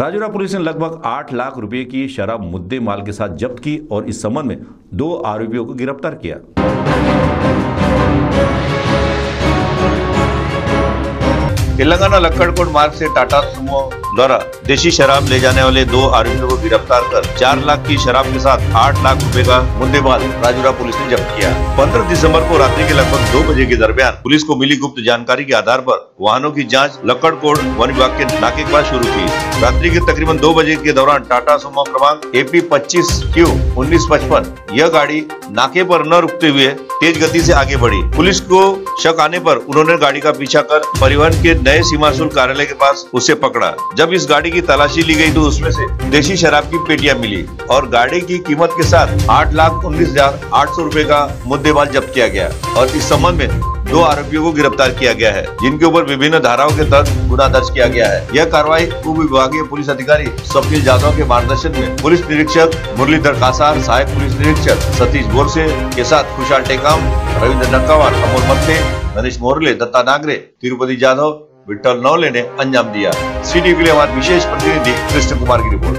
Rajora police ने लगभग आठ लाख रुपए की शराब मुद्दे माल के साथ जब्त की और इस संबंध में दो आरोपियों को गिरफ़्तार किया। तेलंगाना लक्कड़कोट मार्ग से टाटा सुमो द्वारा देशी शराब ले जाने वाले दो आरोपियों को गिरफ़्तार कर चार लाख की शराब के साथ आठ लाख रुपए का मुद्देमाल राजौरा पुलिस ने जब्त किया। पंद्रह दिसंबर को रात्रि के लगभग दो बजे के दरमियान पुलिस को मिली गुप्त जानकारी के आधार पर वाहनों की जाँच लक्कड़कोट वन विभाग के नाके के पास शुरू की रात्रि के तकरीबन दो बजे के दौरान टाटा सुमो क्रमांक एपी पच्चीस क्यू उन्नीस पचपन यह गाड़ी नाके पर न रुकते हुए तेज गति से आगे बढ़ी। पुलिस को शक आने पर उन्होंने गाड़ी का पीछा कर परिवहन के नए सीमा शुल्क कार्यालय के पास उसे पकड़ा। जब इस गाड़ी की तलाशी ली गई तो उसमें से देशी शराब की पेटियाँ मिली और गाड़ी की कीमत के साथ आठ लाख उन्नीस हज़ार आठ सौ रूपए का मुद्देमाल जब्त किया गया और इस संबंध में दो आरोपियों को गिरफ़्तार किया गया है, जिनके ऊपर विभिन्न धाराओं के तहत गुना दर्ज किया गया है। यह कार्रवाई उप विभागीय पुलिस अधिकारी स्वप्निल जाधव के मार्गदर्शन में पुलिस निरीक्षक मुरलीधर कासार, सहायक पुलिस निरीक्षक सतीश गोरसे के साथ खुशहाल टेकाम, रविंद्र नक्कावार, अमोल मत्ते गणेश मोरले, दत्ता नागरे, तिरुपति जाधव विठल नौले ने अंजाम दिया. सी के लिए हमारे विशेष प्रतिनिधि कृष्ण कुमार की रिपोर्ट.